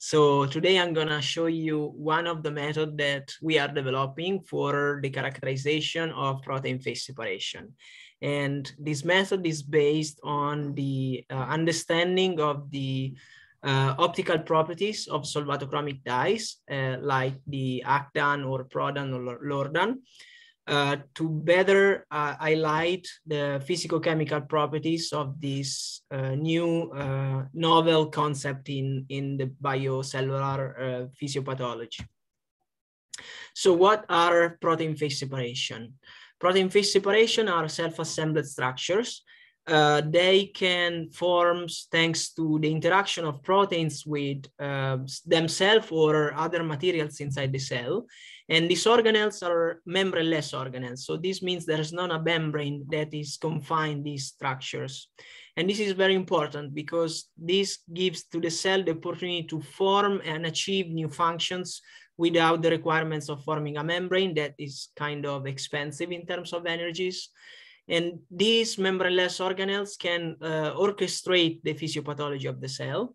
So today I'm gonna show you one of the methods that we are developing for the characterization of protein phase separation. And this method is based on the uh, understanding of the uh, optical properties of solvatochromic dyes, uh, like the ACDAN or Prodan or Laurdan, to better uh, highlight the physicochemical properties of this uh, new uh, novel concept in, in the biocellular uh, physiopathology. So what are protein phase separation? Protein phase separation are self-assembled structures uh, they can form thanks to the interaction of proteins with uh, themselves or other materials inside the cell. And these organelles are membraneless organelles. So this means there's not a membrane that is confined these structures. And this is very important because this gives to the cell the opportunity to form and achieve new functions without the requirements of forming a membrane that is kind of expensive in terms of energies. And these membraneless organelles can uh, orchestrate the physiopathology of the cell.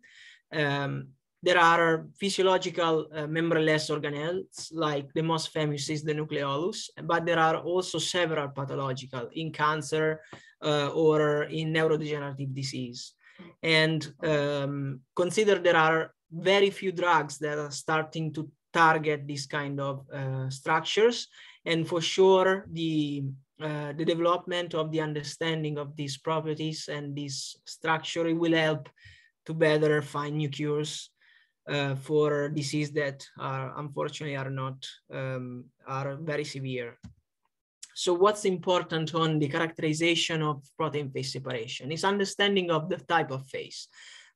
Um, there are physiological uh, membraneless organelles, like the most famous is the nucleolus, but there are also several pathological in cancer uh, or in neurodegenerative disease. And um, consider there are very few drugs that are starting to target these kind of uh, structures. And for sure, the uh, the development of the understanding of these properties and this structure will help to better find new cures uh, for disease that are unfortunately are not um, are very severe. So what's important on the characterization of protein phase separation is understanding of the type of phase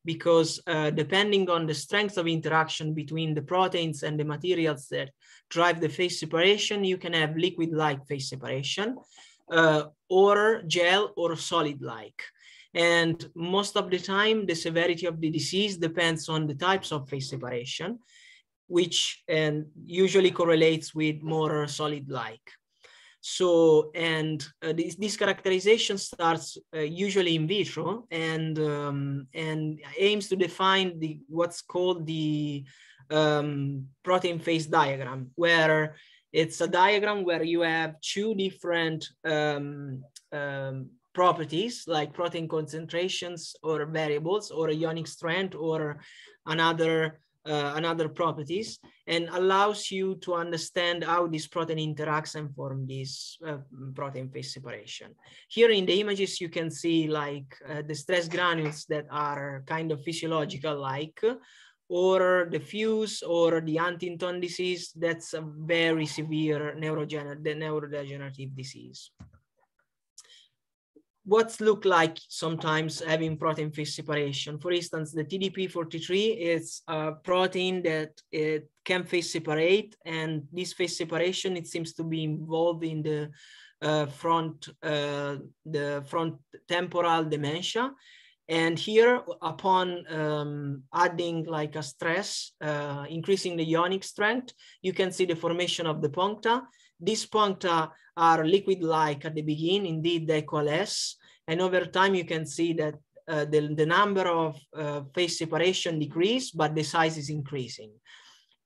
because uh, depending on the strength of interaction between the proteins and the materials that drive the phase separation, you can have liquid-like phase separation uh, or gel or solid-like. And most of the time, the severity of the disease depends on the types of phase separation, which and usually correlates with more solid-like. So, and uh, this, this, characterization starts uh, usually in vitro and, um, and aims to define the, what's called the um, protein phase diagram, where it's a diagram where you have two different um, um properties like protein concentrations or variables or ionic strength or another uh, another properties and allows you to understand how this protein interacts and form this uh, protein phase separation. Here in the images, you can see like uh, the stress granules that are kind of physiological like, or the FUS or the Huntington disease, that's a very severe neurodegenerative disease what's look like sometimes having protein phase separation. For instance, the TDP43 is a protein that it can phase separate and this phase separation, it seems to be involved in the uh, front, uh, the front temporal dementia. And here upon um, adding like a stress, uh, increasing the ionic strength, you can see the formation of the puncta these puncta are liquid-like at the beginning, indeed they coalesce. And over time, you can see that uh, the, the number of uh, phase separation decrease, but the size is increasing.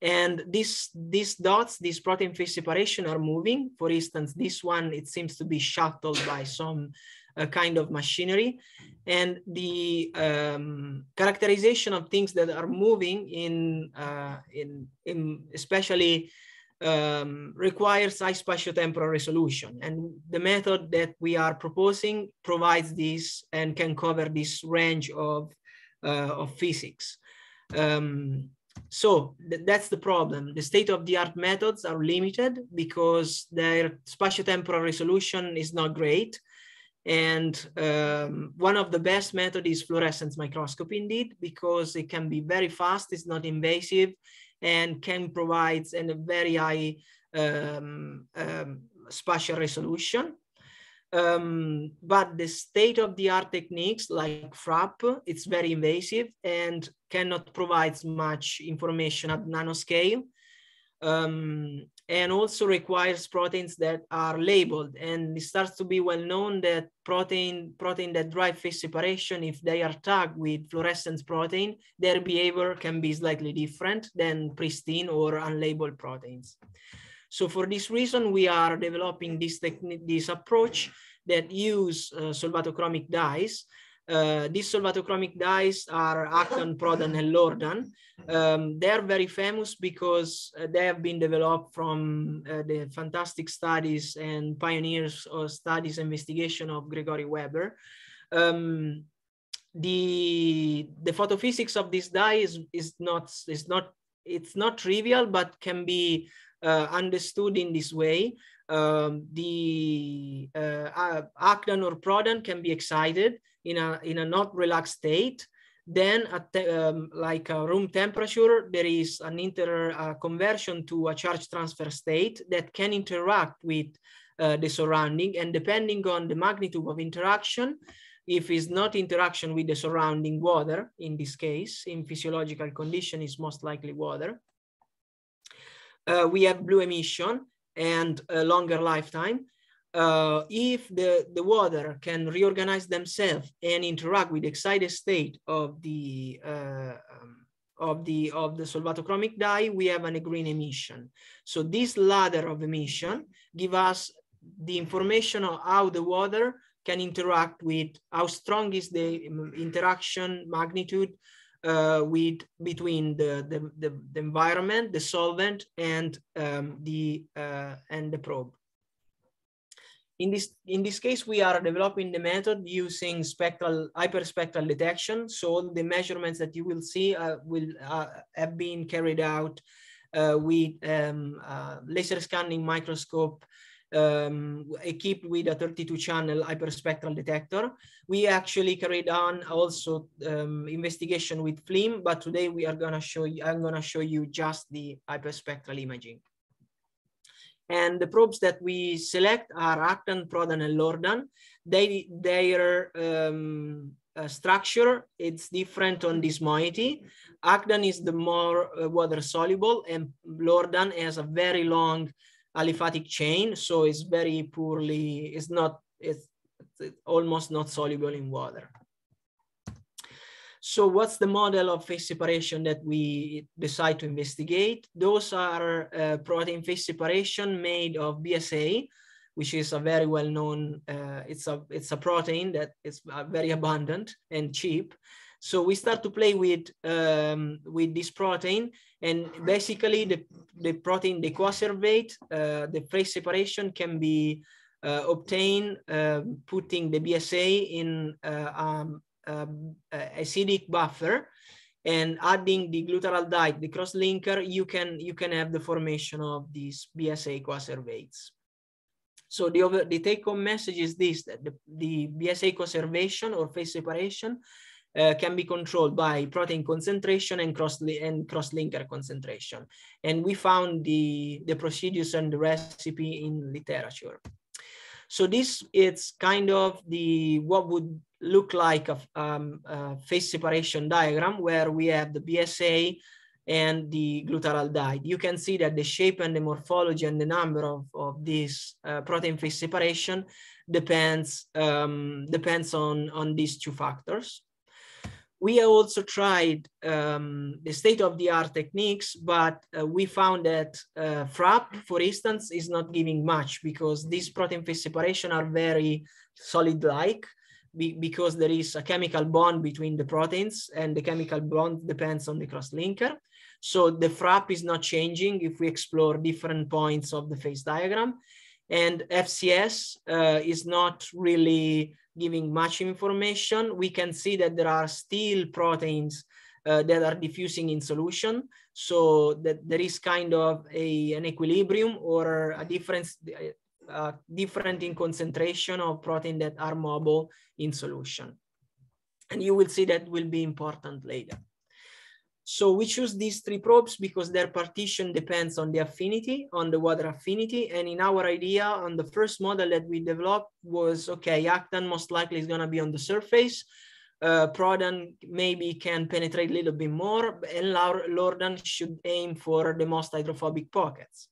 And these, these dots, these protein phase separation are moving. For instance, this one, it seems to be shuttled by some uh, kind of machinery. And the um, characterization of things that are moving in, uh, in, in especially um, requires high spatiotemporal resolution. And the method that we are proposing provides this and can cover this range of, uh, of physics. Um, so th that's the problem. The state-of-the-art methods are limited because their spatiotemporal resolution is not great. And um, one of the best method is fluorescence microscopy indeed, because it can be very fast, it's not invasive, and can provide a very high um, um, spatial resolution. Um, but the state-of-the-art techniques like FRAP, it's very invasive and cannot provide much information at nanoscale. Um, and also requires proteins that are labeled. And it starts to be well known that protein, protein that drive phase separation, if they are tagged with fluorescence protein, their behavior can be slightly different than pristine or unlabeled proteins. So for this reason, we are developing this technique, this approach that use uh, solvatochromic dyes uh, these solvatochromic dyes are ACDAN, Prodan, and Laurdan. Um, they are very famous because uh, they have been developed from uh, the fantastic studies and pioneers of studies investigation of Gregorio Weber. Um, the the photophysics of this dye is, is not is not it's not trivial but can be uh, understood in this way um, the uh, ACDAN or Prodan can be excited in a, in a not relaxed state. Then at um, like a room temperature, there is an inter uh, conversion to a charge transfer state that can interact with uh, the surrounding and depending on the magnitude of interaction, if it's not interaction with the surrounding water, in this case, in physiological condition is most likely water. Uh, we have blue emission and a longer lifetime uh, if the, the water can reorganize themselves and interact with the excited state of the uh, um, of the of the solvatochromic dye, we have an green emission. So this ladder of emission give us the information of how the water can interact with how strong is the um, interaction magnitude uh, with between the, the, the, the, environment, the solvent, and um, the uh, and the probe. In this, in this case, we are developing the method using spectral hyperspectral detection. So the measurements that you will see uh, will uh, have been carried out uh, with um, uh, laser scanning microscope um, equipped with a 32 channel hyperspectral detector. We actually carried on also um, investigation with FLIM, but today we are gonna show you, I'm gonna show you just the hyperspectral imaging. And the probes that we select are ACDAN, Prodan, and Laurdan. They, their um, uh, structure, it's different on this moiety. ACDAN is the more uh, water soluble and Laurdan has a very long aliphatic chain. So it's very poorly, it's not, it's, it's almost not soluble in water. So what's the model of phase separation that we decide to investigate? Those are uh, protein phase separation made of BSA, which is a very well-known, uh, it's, a, it's a protein that is uh, very abundant and cheap. So we start to play with, um, with this protein and basically the, the protein, the coacervate, uh, the phase separation can be uh, obtained uh, putting the BSA in uh, um, um, acidic buffer and adding the glutaraldehyde, the cross-linker, you can you can have the formation of these BSA coacervates. So the, over, the take-home message is this, that the, the BSA coacervation or phase separation uh, can be controlled by protein concentration and cross and cross-linker concentration. And we found the, the procedures and the recipe in literature. So this it's kind of the what would look like a, um, a phase separation diagram where we have the BSA and the glutaraldehyde. You can see that the shape and the morphology and the number of, of this uh, protein phase separation depends, um, depends on, on these two factors. We also tried um, the state-of-the-art techniques, but uh, we found that uh, FRAP, for instance, is not giving much because these protein phase separation are very solid-like be, because there is a chemical bond between the proteins and the chemical bond depends on the cross-linker. So the FRAP is not changing if we explore different points of the phase diagram. And FCS uh, is not really giving much information. We can see that there are still proteins uh, that are diffusing in solution. So that there is kind of a, an equilibrium or a difference, uh, different in concentration of protein that are mobile in solution. And you will see that will be important later. So we choose these three probes because their partition depends on the affinity, on the water affinity. And in our idea on the first model that we developed was, okay, ACDAN most likely is gonna be on the surface. Uh, Prodan maybe can penetrate a little bit more and Laurdan should aim for the most hydrophobic pockets.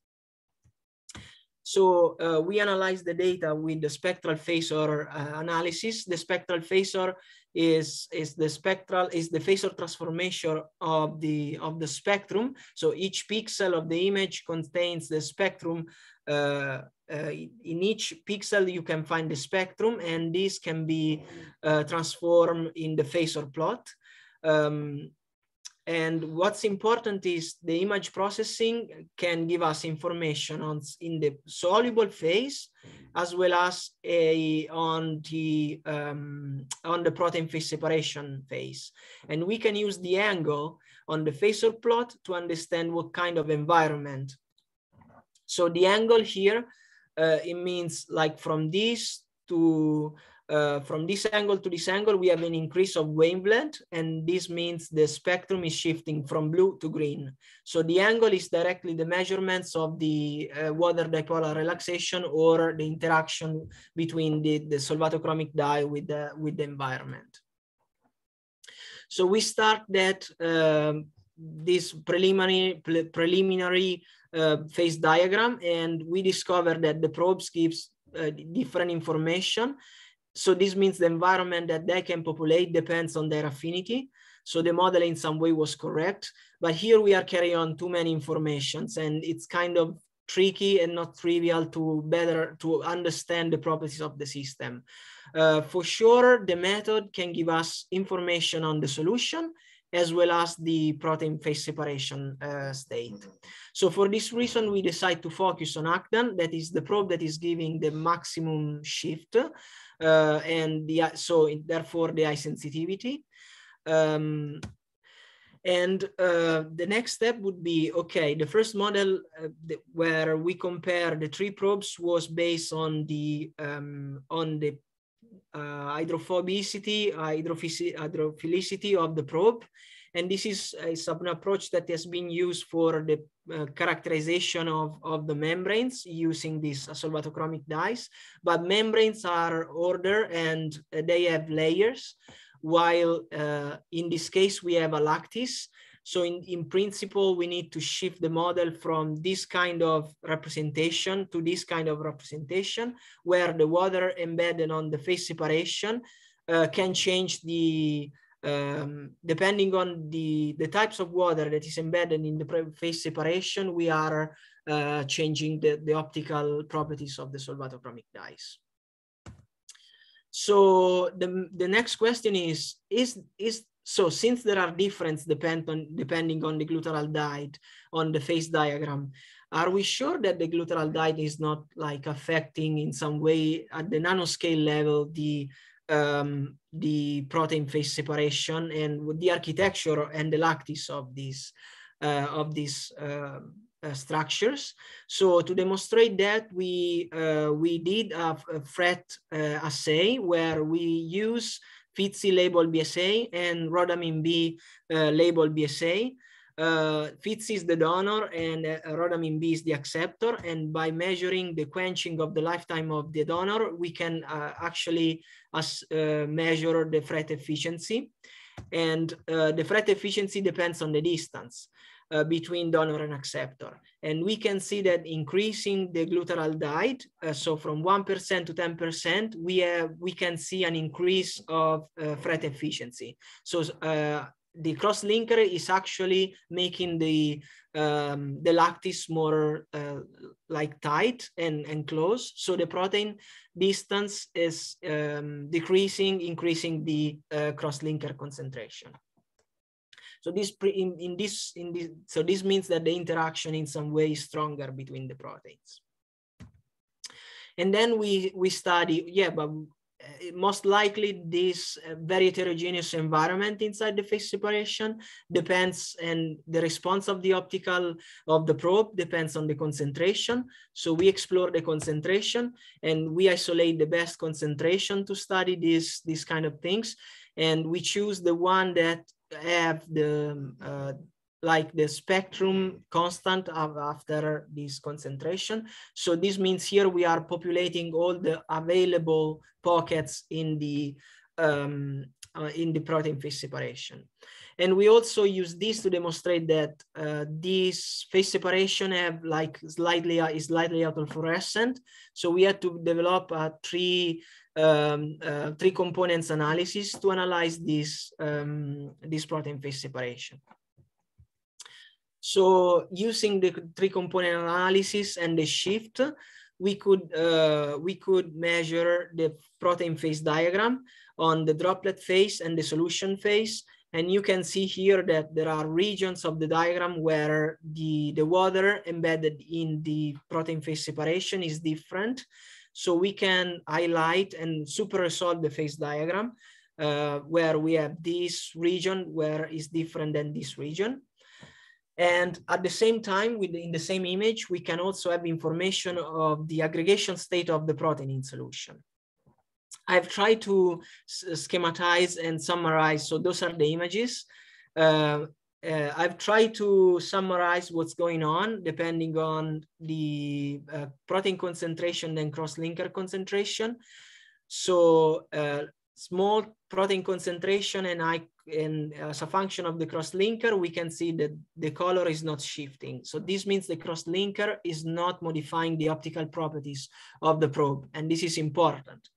So uh, we analyze the data with the spectral phasor uh, analysis. The spectral phasor is, is the spectral, is the phasor transformation of the, of the spectrum. So each pixel of the image contains the spectrum. Uh, uh in each pixel, you can find the spectrum and this can be uh, transformed in the phasor plot. Um, and what's important is the image processing can give us information on in the soluble phase, as well as a, on the um, on the protein phase separation phase. And we can use the angle on the phasor plot to understand what kind of environment. So the angle here, uh, it means like from this to uh, from this angle to this angle, we have an increase of wavelength, and this means the spectrum is shifting from blue to green. So the angle is directly the measurements of the uh, water dipolar relaxation or the interaction between the, the solvatochromic dye with the, with the environment. So we start that um, this preliminary, pre preliminary uh, phase diagram, and we discover that the probes gives uh, different information so this means the environment that they can populate depends on their affinity. So the model in some way was correct, but here we are carrying on too many informations and it's kind of tricky and not trivial to better to understand the properties of the system. Uh, for sure, the method can give us information on the solution as well as the protein phase separation uh, state. So for this reason, we decide to focus on ACDAN, that is the probe that is giving the maximum shift uh, and the so therefore the high sensitivity. Um, and uh, the next step would be, okay, the first model uh, the, where we compare the three probes was based on the um, on the uh, hydrophobicity, hydrophilicity of the probe. And this is, is an approach that has been used for the uh, characterization of, of the membranes using these solvatochromic dyes. But membranes are order and they have layers, while uh, in this case we have a lattice. So in, in principle, we need to shift the model from this kind of representation to this kind of representation, where the water embedded on the phase separation uh, can change the um, depending on the, the types of water that is embedded in the phase separation, we are uh, changing the, the optical properties of the solvatochromic dyes. So the, the next question is, is, is so since there are differences depend on, depending on the glutaraldehyde on the phase diagram, are we sure that the glutaraldehyde is not like affecting in some way at the nanoscale level the um, the protein phase separation and the architecture and the lattice of these uh, of these uh, uh, structures. So to demonstrate that, we uh, we did a, a FRET uh, assay where we use FITC label BSA and rhodamine B uh, label BSA uh, FITC is the donor and uh, rhodamine B is the acceptor. And by measuring the quenching of the lifetime of the donor, we can uh, actually as, uh, measure the FRET efficiency. And uh, the FRET efficiency depends on the distance uh, between donor and acceptor. And we can see that increasing the glutaraldehyde, uh, so from 1% to 10%, we, have, we can see an increase of uh, FRET efficiency. So uh, the cross-linker is actually making the um, the lattice more uh, like tight and, and close. So the protein distance is um, decreasing, increasing the uh, cross-linker concentration. So this in, in this in this so this means that the interaction in some way is stronger between the proteins. And then we we study yeah, but uh, most likely this uh, very heterogeneous environment inside the phase separation depends and the response of the optical of the probe depends on the concentration so we explore the concentration and we isolate the best concentration to study this these kind of things and we choose the one that have the uh, like the spectrum constant after this concentration. So this means here we are populating all the available pockets in the um, in the protein phase separation. And we also use this to demonstrate that uh, this phase separation have like slightly uh, is slightly autofluorescent. So we had to develop a three um, uh, three components analysis to analyze this um, this protein phase separation. So using the three component analysis and the shift, we could uh, we could measure the protein phase diagram on the droplet phase and the solution phase. And you can see here that there are regions of the diagram where the, the water embedded in the protein phase separation is different. So we can highlight and super resolve the phase diagram uh, where we have this region where is different than this region. And at the same time, within the same image, we can also have information of the aggregation state of the protein in solution. I've tried to schematize and summarize. So those are the images. Uh, uh, I've tried to summarize what's going on depending on the uh, protein concentration and cross-linker concentration. So uh, small protein concentration and I and as a function of the cross-linker, we can see that the color is not shifting. So this means the cross-linker is not modifying the optical properties of the probe. And this is important.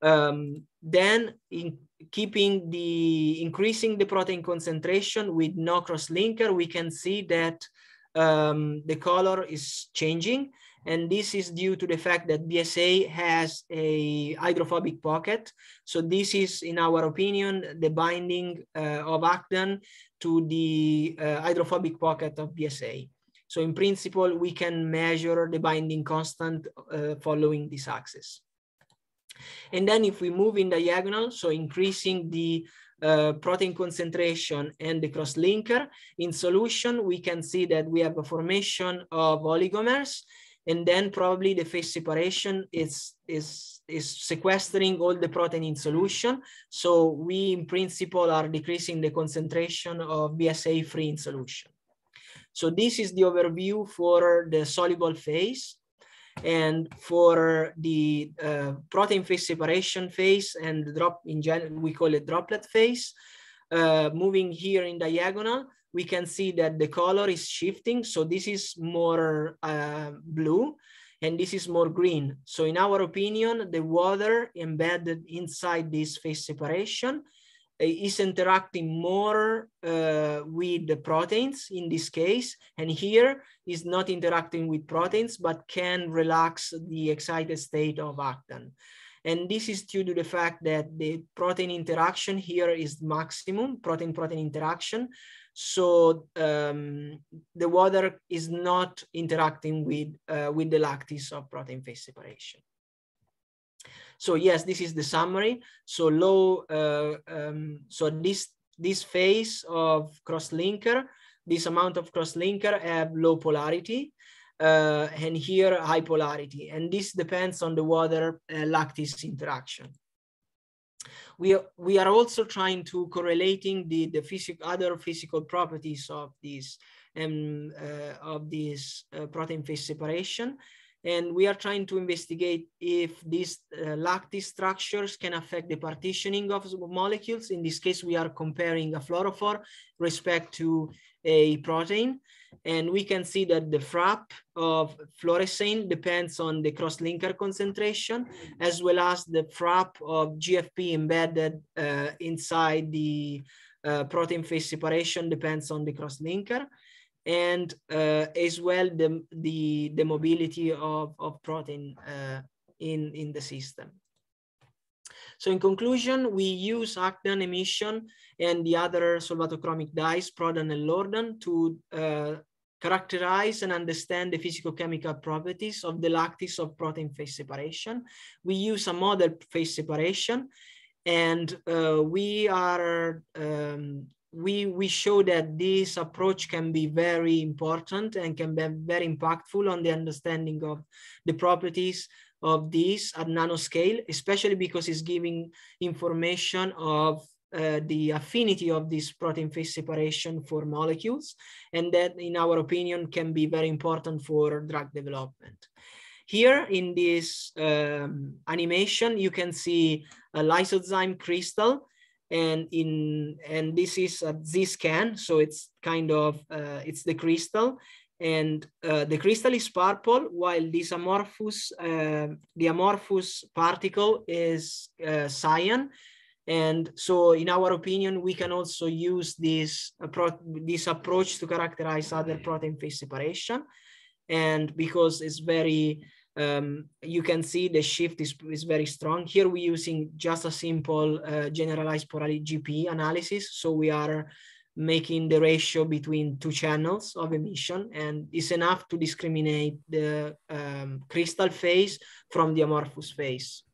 Um, then in keeping the increasing the protein concentration with no cross-linker, we can see that um, the color is changing. And this is due to the fact that BSA has a hydrophobic pocket. So this is, in our opinion, the binding uh, of ACDAN to the uh, hydrophobic pocket of BSA. So in principle, we can measure the binding constant uh, following this axis. And then if we move in diagonal, so increasing the uh, protein concentration and the cross-linker in solution, we can see that we have a formation of oligomers and then probably the phase separation is, is, is sequestering all the protein in solution. So we in principle are decreasing the concentration of BSA free in solution. So this is the overview for the soluble phase. And for the uh, protein phase separation phase and drop in general, we call it droplet phase, uh, moving here in diagonal, we can see that the color is shifting. So this is more uh, blue and this is more green. So in our opinion, the water embedded inside this phase separation is interacting more uh, with the proteins in this case. And here is not interacting with proteins, but can relax the excited state of ACDAN. And this is due to the fact that the protein interaction here is maximum, protein-protein interaction. So um, the water is not interacting with, uh, with the lattice of protein phase separation. So yes, this is the summary. So low, uh, um, so this, this phase of cross-linker, this amount of cross-linker have low polarity, uh, and here high polarity. And this depends on the water uh, interaction. We are, we are also trying to correlating the, the physical, other physical properties of these um, uh, of this uh, protein phase separation and we are trying to investigate if these uh, lattice structures can affect the partitioning of molecules. In this case, we are comparing a fluorophore respect to a protein. And we can see that the FRAP of fluorescein depends on the cross-linker concentration, as well as the FRAP of GFP embedded uh, inside the uh, protein phase separation depends on the cross-linker and uh, as well the, the, the mobility of, of protein uh, in, in the system. So in conclusion, we use ACDAN emission and the other solvatochromic dyes, Prodan and Laurdan, to uh, characterize and understand the physicochemical properties of the lattice of protein phase separation. We use a model phase separation and uh, we are um, we we show that this approach can be very important and can be very impactful on the understanding of the properties of this at nanoscale, especially because it's giving information of uh, the affinity of this protein phase separation for molecules. And that, in our opinion, can be very important for drug development. Here in this um, animation, you can see a lysozyme crystal and in and this is a Z-scan, so it's kind of uh, it's the crystal, and uh, the crystal is purple, while this amorphous uh, the amorphous particle is uh, cyan. And so, in our opinion, we can also use this, this approach to characterize other protein phase separation. And because it's very um, you can see the shift is, is very strong. Here we're using just a simple uh, generalized polarity GP analysis. So we are making the ratio between two channels of emission and it's enough to discriminate the um, crystal phase from the amorphous phase.